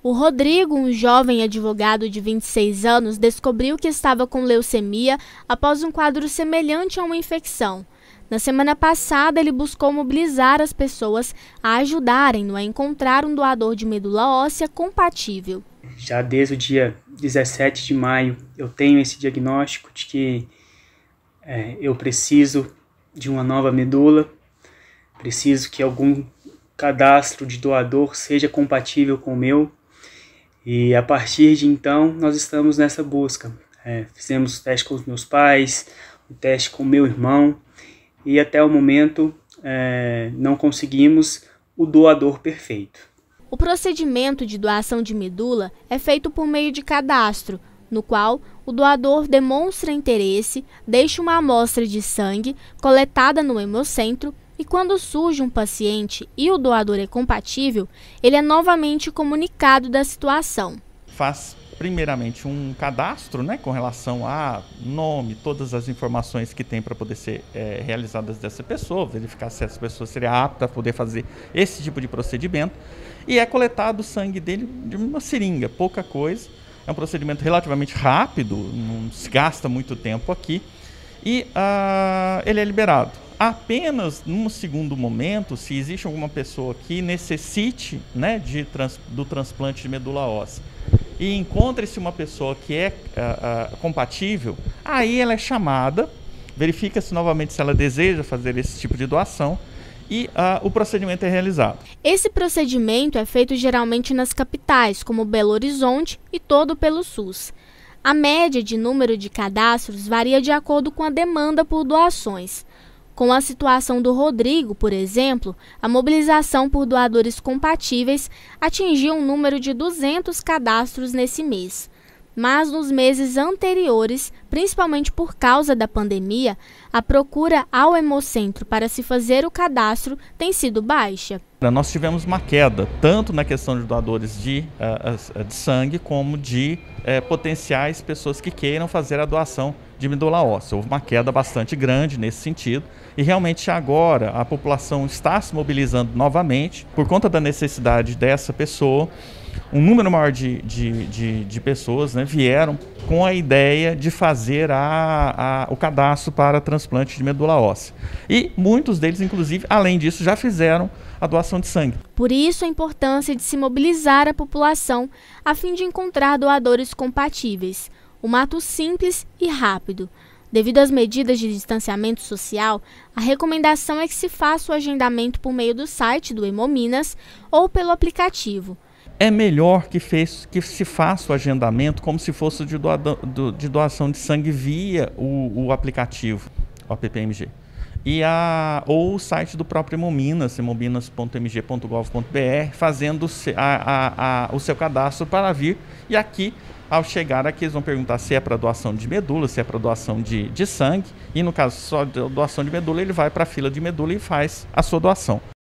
O Rodrigo, um jovem advogado de 26 anos, descobriu que estava com leucemia após um quadro semelhante a uma infecção. Na semana passada, ele buscou mobilizar as pessoas a ajudarem-no a encontrar um doador de medula óssea compatível. Já desde o dia 17 de maio, eu tenho esse diagnóstico de que é, eu preciso de uma nova medula, preciso que algum cadastro de doador seja compatível com o meu. E a partir de então, nós estamos nessa busca. É, fizemos o teste com os meus pais, o teste com meu irmão, e até o momento é, não conseguimos o doador perfeito. O procedimento de doação de medula é feito por meio de cadastro, no qual o doador demonstra interesse, deixa uma amostra de sangue coletada no hemocentro e quando surge um paciente e o doador é compatível, ele é novamente comunicado da situação. Faz primeiramente um cadastro, né, com relação a nome, todas as informações que tem para poder ser é, realizadas dessa pessoa, verificar se essa pessoa seria apta a poder fazer esse tipo de procedimento, e é coletado o sangue dele de uma seringa, pouca coisa. É um procedimento relativamente rápido, não se gasta muito tempo aqui, e uh, ele é liberado apenas num segundo momento, se existe alguma pessoa que necessite né, de trans, do transplante de medula óssea e encontre-se uma pessoa que é uh, uh, compatível, aí ela é chamada, verifica-se novamente se ela deseja fazer esse tipo de doação e uh, o procedimento é realizado. Esse procedimento é feito geralmente nas capitais, como Belo Horizonte e todo pelo SUS. A média de número de cadastros varia de acordo com a demanda por doações. Com a situação do Rodrigo, por exemplo, a mobilização por doadores compatíveis atingiu um número de 200 cadastros nesse mês. Mas nos meses anteriores, principalmente por causa da pandemia, a procura ao Hemocentro para se fazer o cadastro tem sido baixa. Nós tivemos uma queda, tanto na questão de doadores de, uh, de sangue, como de uh, potenciais pessoas que queiram fazer a doação de medula óssea. Houve uma queda bastante grande nesse sentido e realmente agora a população está se mobilizando novamente por conta da necessidade dessa pessoa. Um número maior de, de, de, de pessoas né, vieram com a ideia de fazer a, a, o cadastro para transplante de medula óssea. E muitos deles, inclusive, além disso, já fizeram a doação de sangue. Por isso, a importância de se mobilizar a população a fim de encontrar doadores compatíveis. Um ato simples e rápido. Devido às medidas de distanciamento social, a recomendação é que se faça o agendamento por meio do site do Hemominas ou pelo aplicativo. É melhor que, fez, que se faça o agendamento como se fosse de, de doação de sangue via o, o aplicativo, o AppMG. E a, ou o site do próprio Hemominas, hemominas.mg.gov.br, fazendo a, a, o seu cadastro para vir. E aqui ao chegar aqui, eles vão perguntar se é para doação de medula, se é para doação de, de sangue. E no caso só de doação de medula, ele vai para a fila de medula e faz a sua doação.